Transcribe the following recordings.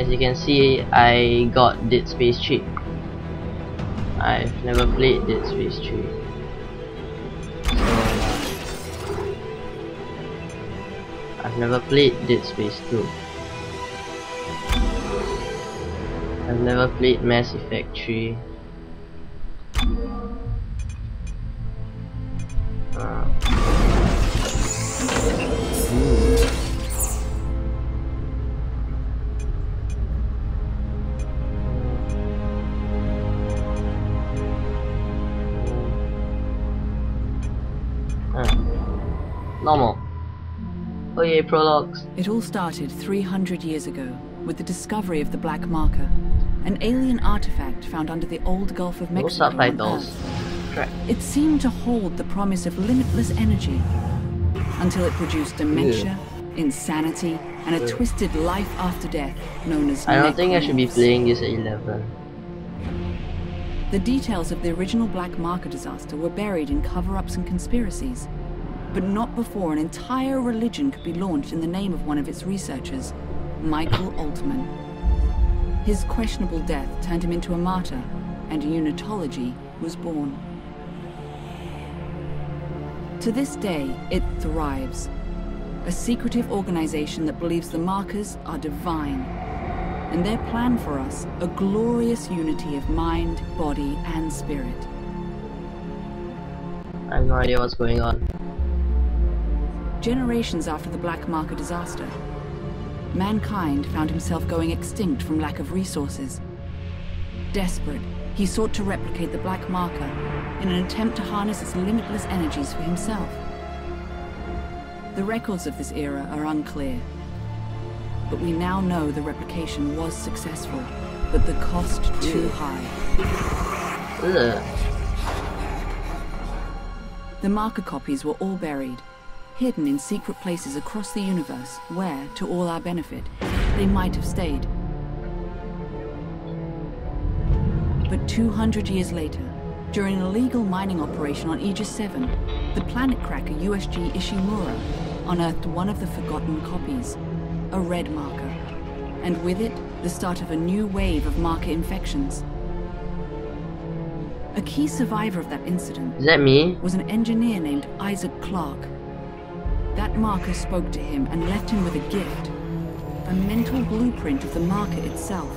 As you can see I got Dead Space 3 I've never played Dead Space 3 so I've never played Dead Space 2 I've never played Mass Effect 3 Oh yeah, prologues. It all started 300 years ago with the discovery of the Black Marker, an alien artifact found under the old Gulf of Mexico. No subtitles. It seemed to hold the promise of limitless energy until it produced dementia, yeah. insanity, and a yeah. twisted life after death known as I don't think I should be playing this at 11. The details of the original Black Marker disaster were buried in cover-ups and conspiracies but not before an entire religion could be launched in the name of one of its researchers, Michael Altman. His questionable death turned him into a martyr, and unitology was born. To this day, it thrives. A secretive organization that believes the markers are divine, and their plan for us, a glorious unity of mind, body, and spirit. I have no idea what's going on generations after the Black Marker disaster. Mankind found himself going extinct from lack of resources. Desperate, he sought to replicate the Black Marker in an attempt to harness its limitless energies for himself. The records of this era are unclear, but we now know the replication was successful, but the cost too high. Ugh. The marker copies were all buried, hidden in secret places across the universe where, to all our benefit, they might have stayed. But 200 years later, during an illegal mining operation on Aegis 7, the planet cracker USG Ishimura unearthed one of the forgotten copies, a red marker, and with it, the start of a new wave of marker infections. A key survivor of that incident Is that me? was an engineer named Isaac Clarke, that marker spoke to him and left him with a gift. A mental blueprint of the marker itself.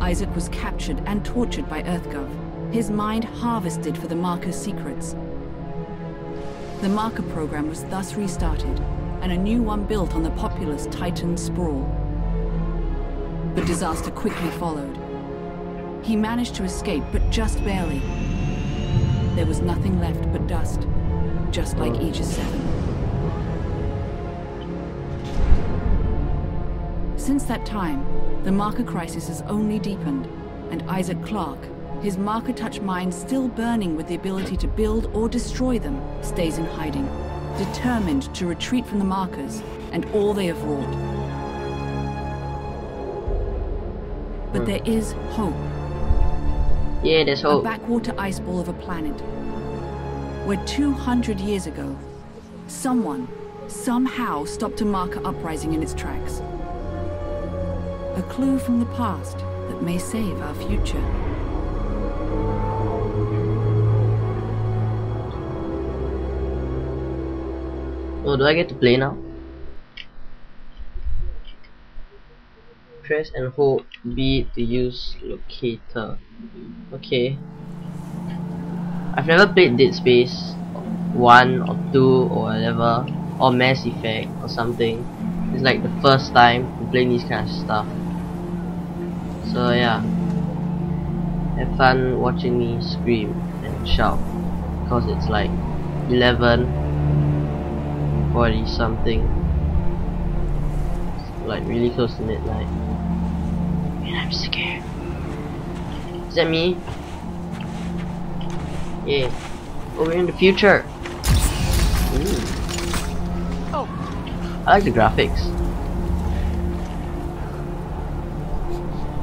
Isaac was captured and tortured by EarthGov, his mind harvested for the marker's secrets. The marker program was thus restarted, and a new one built on the populous Titan sprawl. The disaster quickly followed. He managed to escape, but just barely. There was nothing left but dust just like oh. Aegis 7. Since that time, the marker crisis has only deepened, and Isaac Clarke, his marker touch mind still burning with the ability to build or destroy them, stays in hiding, determined to retreat from the markers and all they have wrought. But hmm. there is hope. Yeah, there's hope. A backwater ice ball of a planet where 200 years ago, someone, somehow stopped a marker uprising in its tracks. A clue from the past that may save our future. Oh, do I get to play now? Press and hold B to use locator. Okay. I've never played Dead Space 1 or 2 or whatever or Mass Effect or something. It's like the first time I'm playing these kind of stuff. So yeah. Have fun watching me scream and shout because it's like 11 40 something. Like really close to midnight. And I'm scared. Is that me? Yeah. Oh, we're in the future. Ooh. Oh. I like the graphics.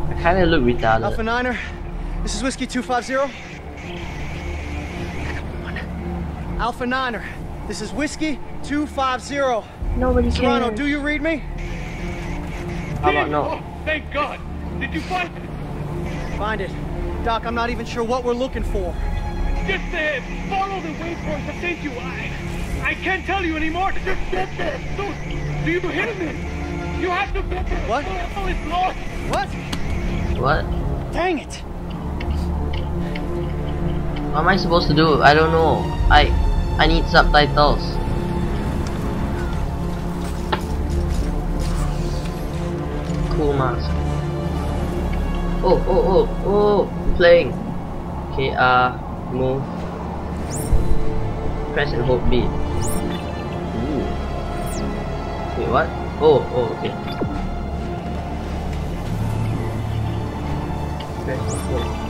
I kinda look retarded. Alpha Niner, this is Whiskey 250. Alpha Niner, this is Whiskey 250. Nobody Serrano, cares. do you read me? How about no? Oh, thank God. Did you find it? Find it. Doc, I'm not even sure what we're looking for. Just uh, follow the waypoint I sent you. I, I can't tell you anymore. Just get there. Do, do you hear me? You have to get there. What? Oh, it's lost. What? What? Dang it! What am I supposed to do? I don't know. I I need subtitles. Cool mask. Oh oh oh oh playing. Okay, uh move. Press and hold B. Ooh. Wait, what? Oh, oh, okay. Press and hold.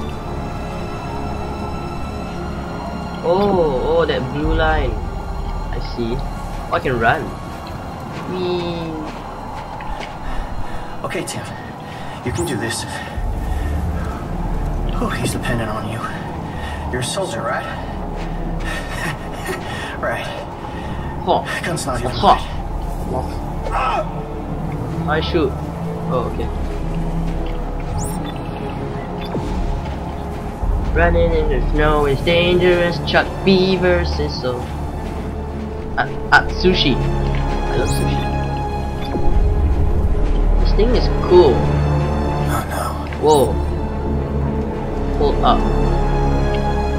Oh, oh, that blue line. I see. Oh, I can run. Whee. Okay, Tim. You can do this. Oh, he's dependent on you. You're a soldier, right? right. Oh, Gun's not oh, fight. oh. I shoot. Oh, okay. Running in the snow is dangerous. Chuck Beaver says so. Ah, ah, sushi. I love sushi. This thing is cool. Oh no. Whoa. Hold up.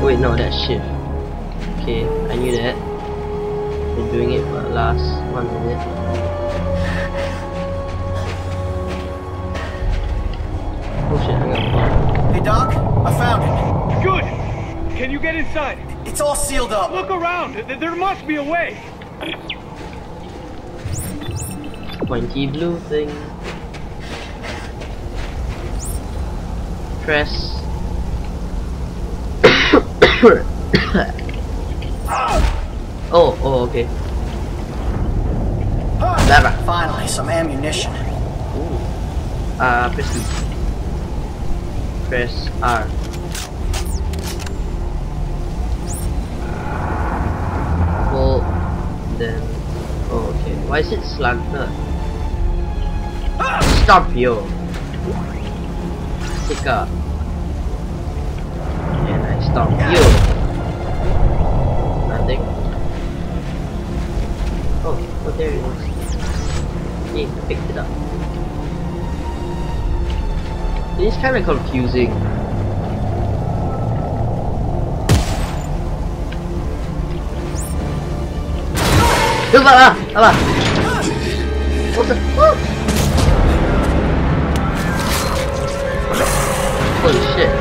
Wait, no, that's shift. Okay, I knew that. Been doing it for the last one minute. Oh shit, I got caught. Hey, Doc. I found it. Good. Can you get inside? It's all sealed up. Look around. There must be a way. Pointy blue thing. Press. Oh, oh, okay. Lever. Finally, some ammunition. Ooh. Uh, press E. Press R. Hold. Then. Oh, okay. Why is it slanted? Stop yo. Pick up. Stomp you. Nothing. Oh, oh there it is. was. He picked it up. It's kinda confusing. Olha lá, olha lá. What the fuck? Holy shit.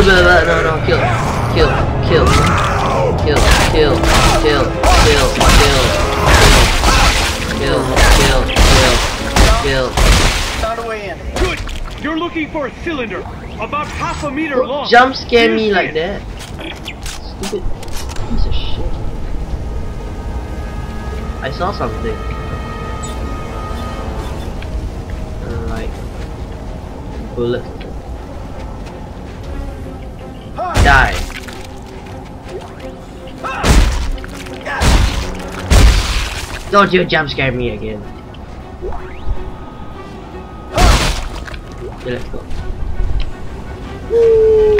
No, no, no, kill, kill, kill, kill, kill, kill, kill, kill, kill, kill, kill, kill. Found a way in. Good. You're looking for a cylinder about half a meter long. Jump scare Do me see like that. Stupid piece of shit. I saw something. Like bullet. Die. Don't you jump scare me again. Okay, let's go. Whoa.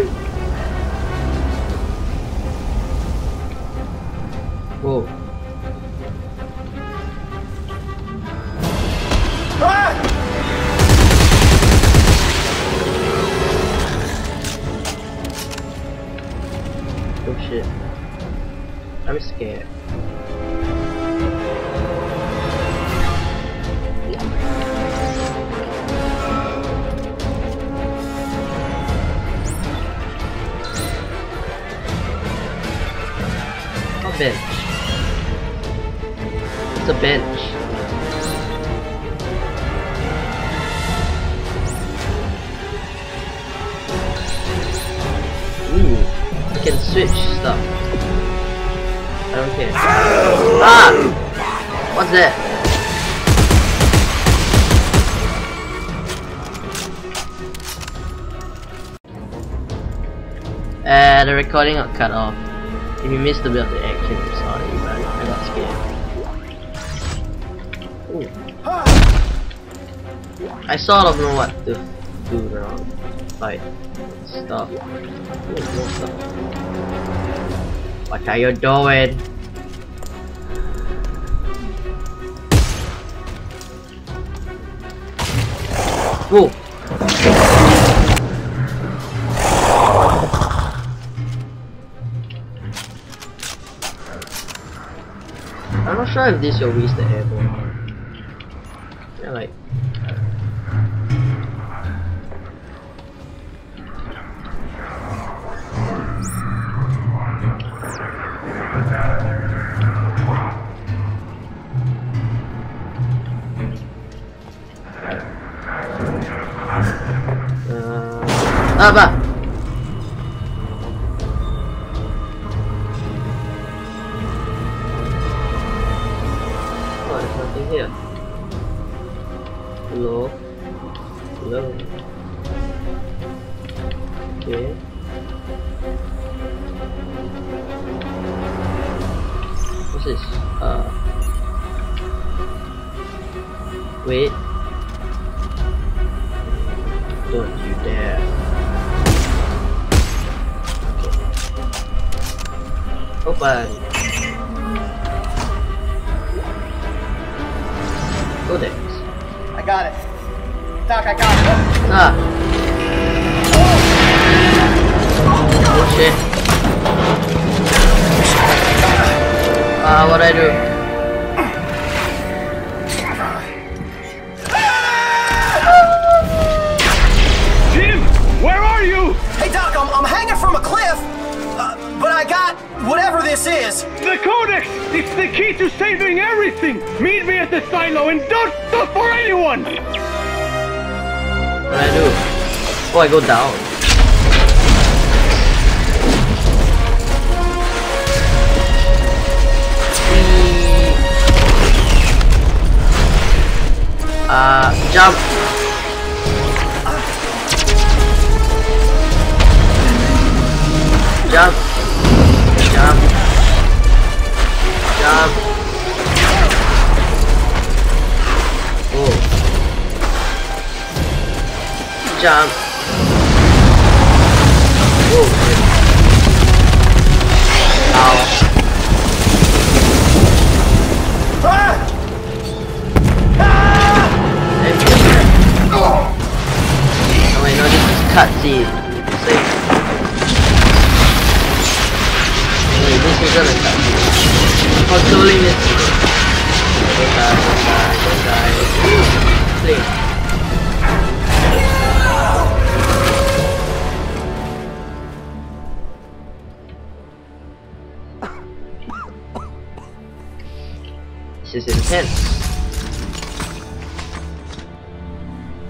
Bench. It's a bench. Ooh, I can switch stuff. I don't care. Ah! What's that? Uh, the recording got cut off. If you missed the action, I sort of know what to do around fight stuff. Stuff. What are you doing? Whoa! I'm not sure if this will reach the airborne. 嗯，啊不。Okay. What's this? Uh. Wait. Don't you dare. Okay. Open. Codex. I got it. Doc, I got it. Ah. Oh shit. Ah, what I do? Jim, where are you? Hey, Doc, I'm, I'm hanging from a cliff, uh, but I got whatever this is. The Codex! It's the key to saving everything! Meet me at the silo and don't stop for anyone! What I do? Oh, I go down. Uh, jump. Jump. Jump. Jump. Jump. Oh cutscene. Save. Wait, this isn't a cutscene. Missed it. Don't die, don't die, don't die. Please. This is intense.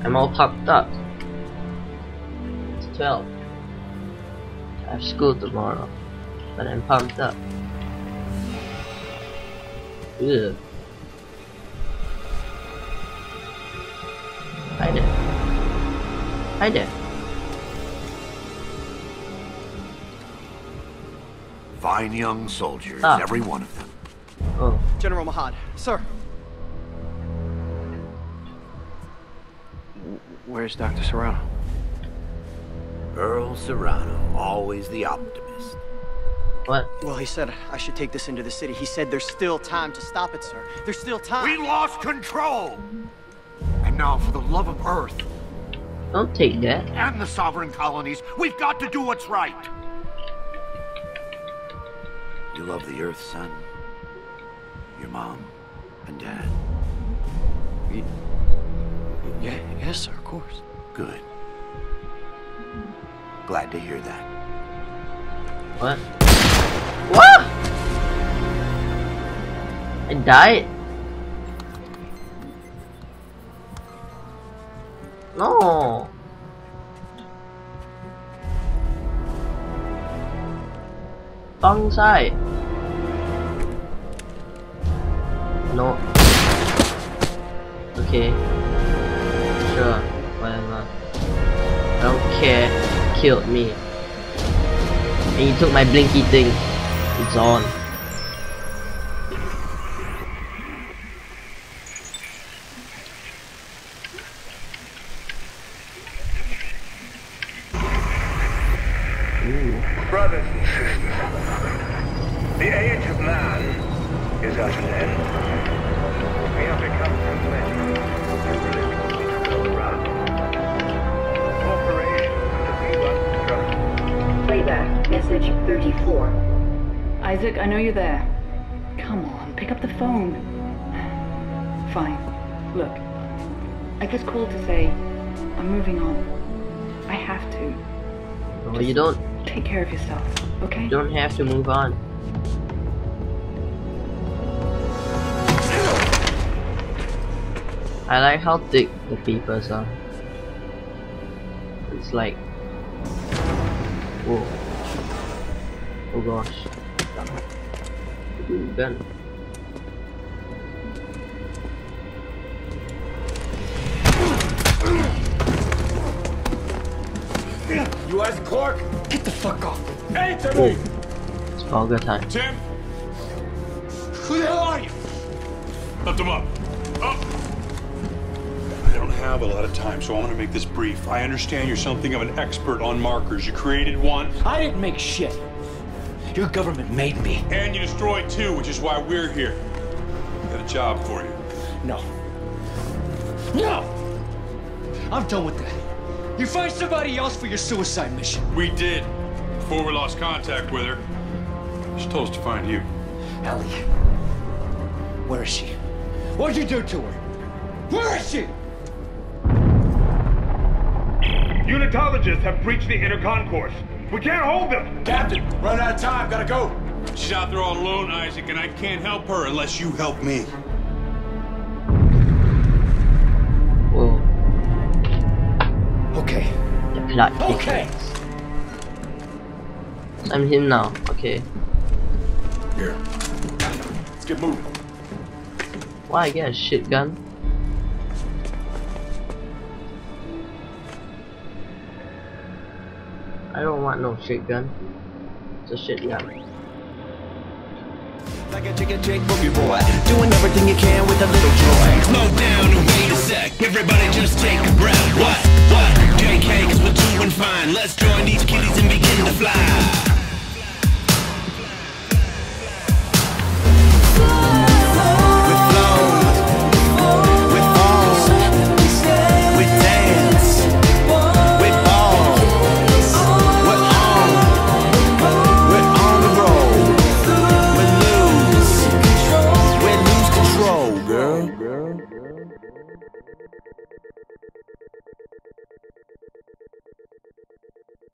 I'm all pumped up. It's 12. I have school tomorrow, but I'm pumped up. Ugh. Hi there. Hi there. Fine young soldiers, Ah. every one of them. Oh, General Mahad, sir. Where's Dr. Serrano? Earl Serrano, always the optimist. what? Well, he said I should take this into the city. He said there's still time to stop it, sir. There's still time. We lost control! And now, for the love of Earth Don't take that. and the sovereign colonies, we've got to do what's right. You love the Earth, son. Your mom and dad. Yeah, yes, sir, of course. Good. Glad to hear that. What? What? I died? No. Wrong side. No. Okay. Sure. Whatever. I don't care. Killed me. And you took my blinky thing. It's on. Brothers and sisters, the age of man is at an end. 34. Isaac, I know you're there. Come on, pick up the phone. Fine. Look, I just called to say I'm moving on. I have to. No, you don't. Take care of yourself, okay? You don't have to move on. I like how thick the papers are. It's like, whoa, oh gosh, Ooh, gun. You Isaac Clarke? Get the fuck off. Answer Whoa, oh. it's Vulgar time. Tim? Who the hell are you? Lift him up. Up. I don't have a lot of time, so I want to make this brief. I understand you're something of an expert on markers. You created one, I didn't make shit. Your government made me. and you destroyed two, which is why we're here. Got a job for you. No. No! I'm done with that. You find somebody else for your suicide mission. We did. Before we lost contact with her, she told us to find you. Ellie. Where is she? What'd you do to her? Where is she? Unitologists have breached the inner concourse. We can't hold them. Captain, run out of time. Gotta go. She's out there all alone, Isaac, and I can't help her unless you help me. Whoa, Okay. the plot Okay. thickens. I'm him now. Okay. Here. Let's get moving. Why I get a shit gun? I don't want no shit gun. It's a shit gun. Like a chicken Jake boogie boy, doing everything you can with a little joy. Slow down and wait a sec. Everybody just take a breath. What? What? JK, cause we're doing fine. Let's join these kitties and begin to fly.